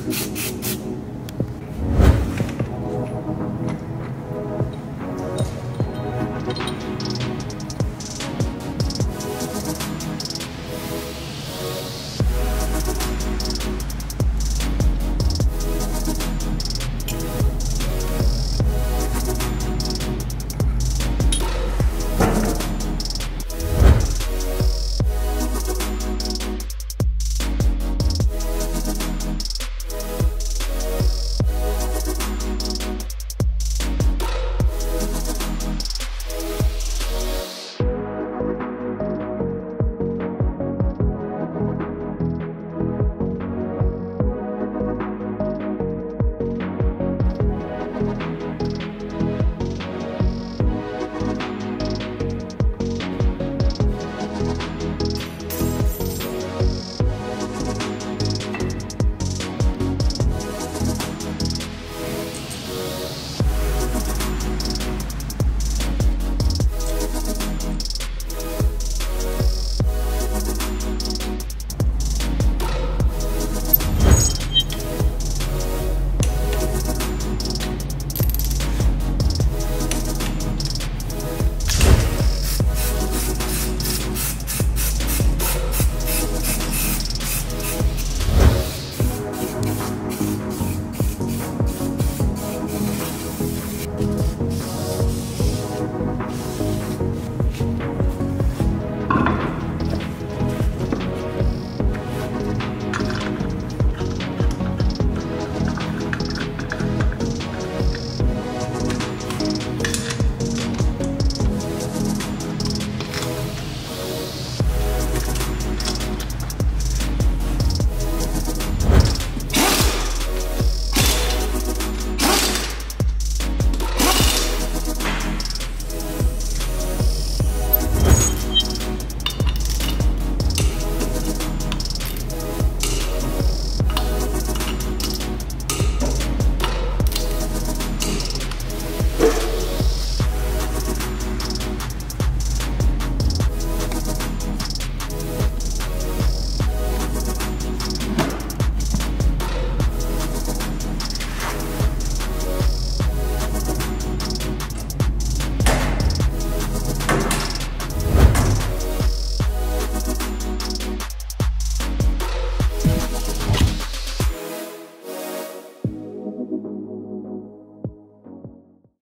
запутанно.